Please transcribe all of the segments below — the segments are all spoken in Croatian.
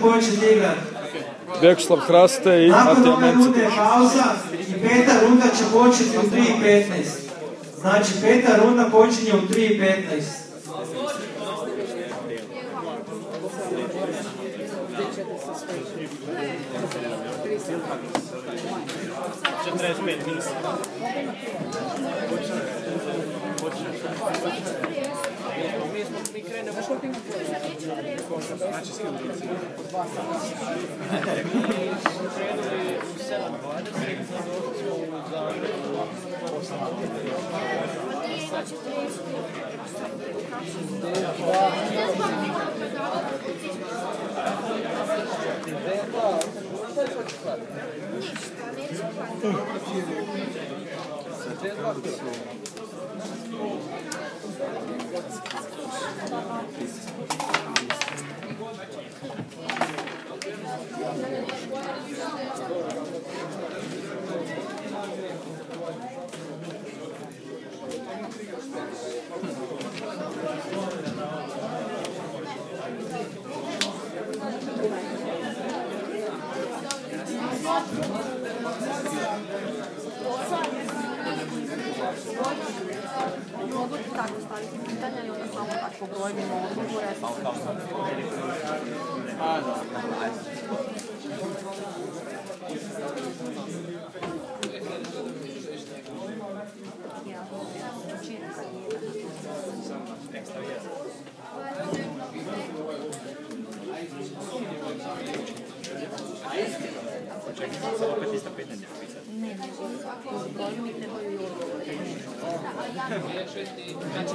možete početi igrati. Vjekoslav Hraste i Nakon Matija ove runde je Mencetić. pauza i peta runda će početi u 3.15. Znači peta runda počinje u 3.15. mesmo migrena, mas continua. Acho que Ništa, neću hvala. Thank you. pobrojenim Čekaj, samo 500 pitanja. Ne, ne, ne. Znači,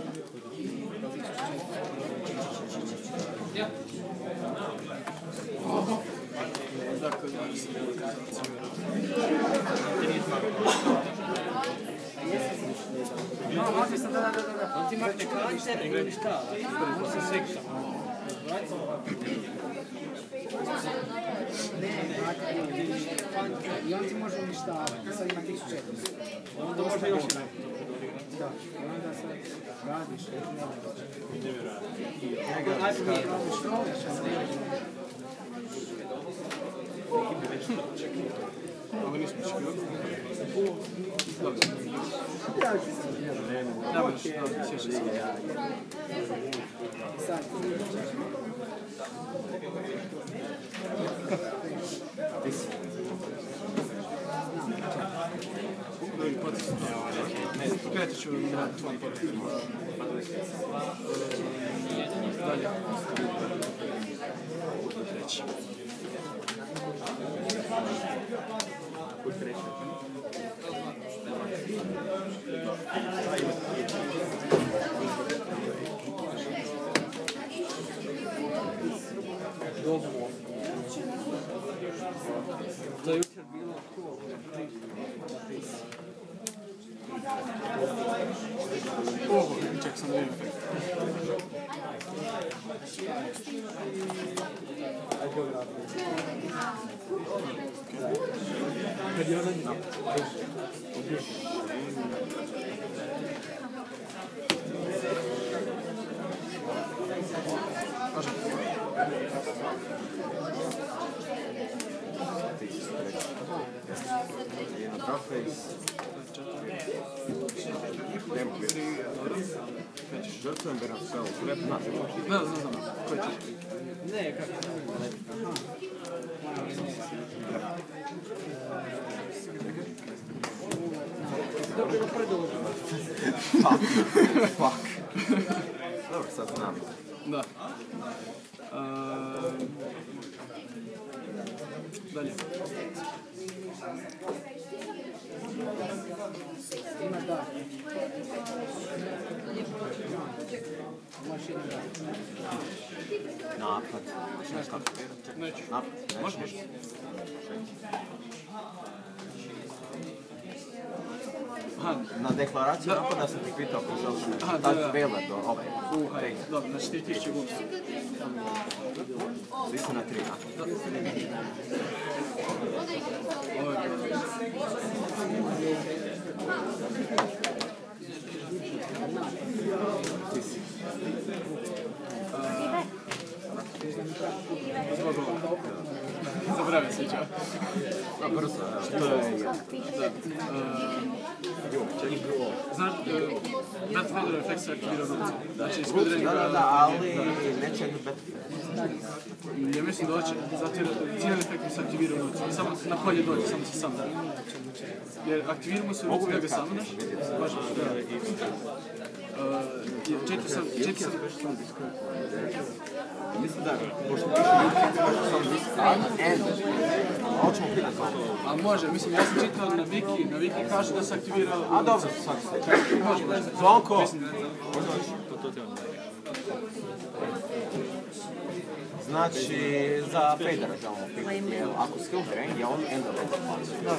I on ti može uništavati, sad ima 1400. Onda može još jedan. Da, i onda sad radiš, nevjerojatno. Najprije probaš probaš, a Пять еще на твой Далее. Thank you. Даю check some of But you haven't no. Varsågod. Sam vidio. Žrtvujem beram sve ovo, treba znati. Ne, znam, znam. Koji ćeš? Ne, kako? Dobro, predugo. Fuck. Dobro, sad znam. Da. Ehm, dalje. Ima da. Napad. Napad. Može, može. Na deklaraciju napada sam ti pitao ako nešto. da, Tad vela do ovaj. uh, hajde. Dobro, znači 3000 gumsa. Svi su na tri, a? Ovo je bilo. Evo, to je jedan. Znaš, se aktivirao ruci. Znači, iskudrenje Da, da, da, ali neće jednu bet. Ja mislim da hoće, zato jer cijeli efekt mi se aktivira u ruci. I samo na polje dođe, samo se sam da. Jer aktiviramo se u ruci da ga sam daš. Baš, da. Jer četiri sam, četiri sam, Mislim da, pošto piše and. A može, mislim, ja sam čitao na Wiki, na Wiki kaže da se aktivira A dobro, sad se. Zvonko! Mislim da je to. Znači, za Federa želimo pitati, jel, ako skill rank je on end of Da.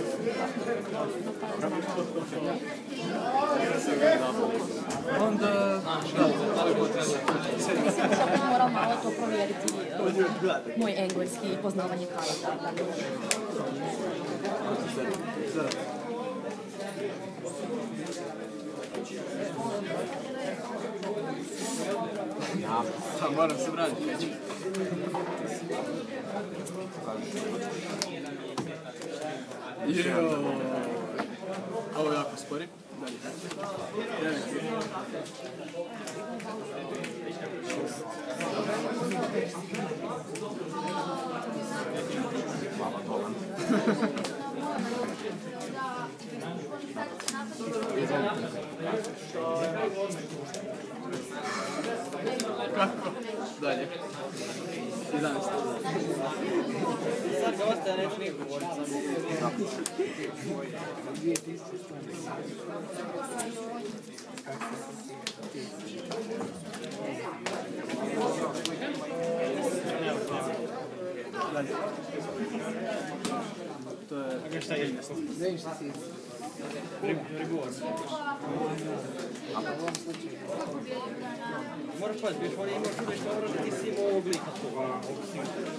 Onda, da. Mislim bi morao malo to provjeriti, moj engleski i poznavanje karata. Da, moram se vratiti Io... Ovo je jako spori. Hvala, Dolan. Dalje. 11. Sad ga ostaje neću nije govoriti. Dalje. To je... A šta je? Vidim šta si Moraš paziti, još ovdje imaš uvijek dobro da ti si imao oblika toga.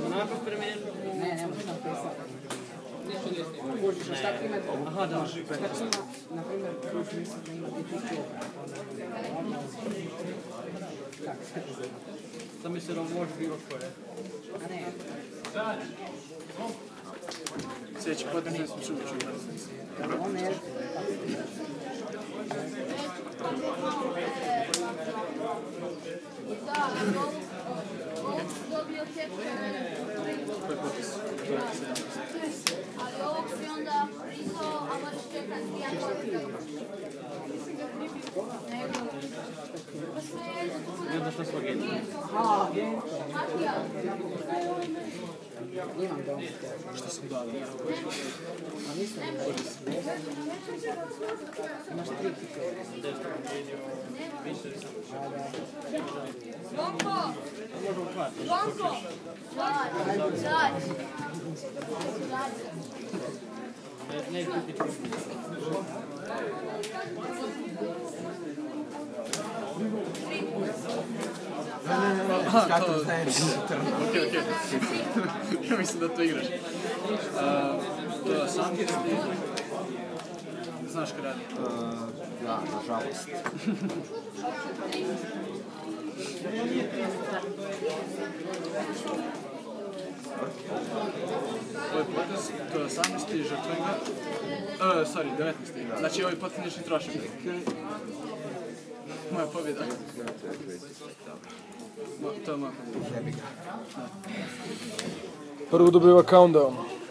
Onako premenu... Ne, ne možeš napisati. Možeš šta primjer, Aha, da. šta ima, na primjer, ključ misli da ima ti tisuću Sam mislim da može bilo koje. A ne, Sljedeći smo čuli. on ne, popis? ali ovog si onda rizao, a moraš čekati jedan godin. Ne znaš šta su agenti. Imam doma. Što sam dao? A nisam. Imaš tri. Zvonko! Zvonko! Daj, daj. Ne Aha, to... Okej, okej. Ja mislim da to igraš. A, to je 18. Znaš kad radi. Da, nažalost. Ovaj potez, to je 18. žrtvenga. Uh, sorry, 19. Znači ovaj potez ništa trošak. Moja pobjeda. Mo- To je. Prvo dobiva countdown.